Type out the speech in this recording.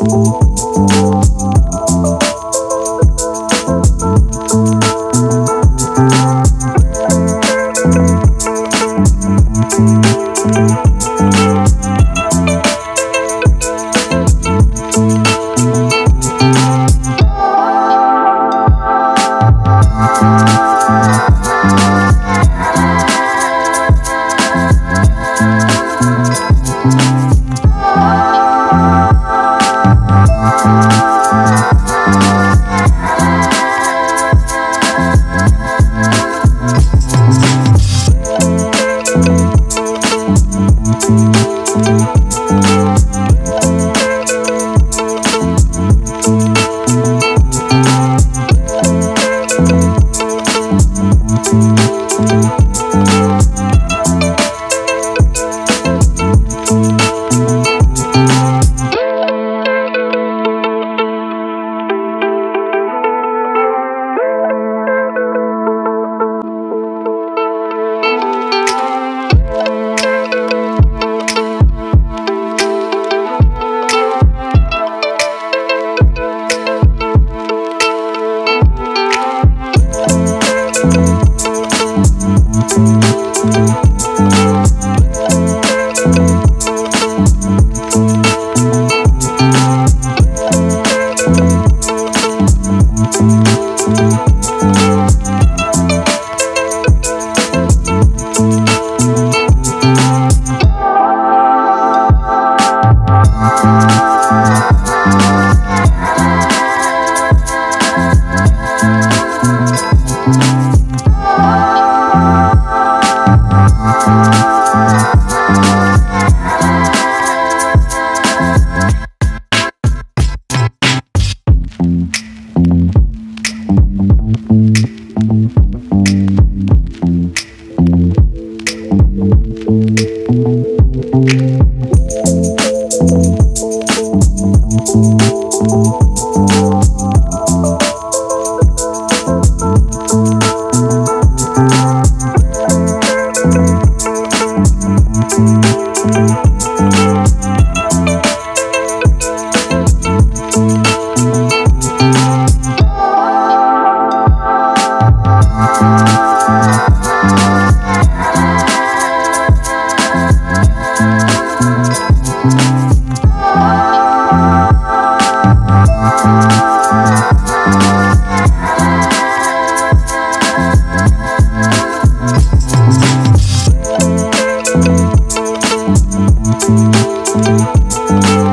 Thank Thank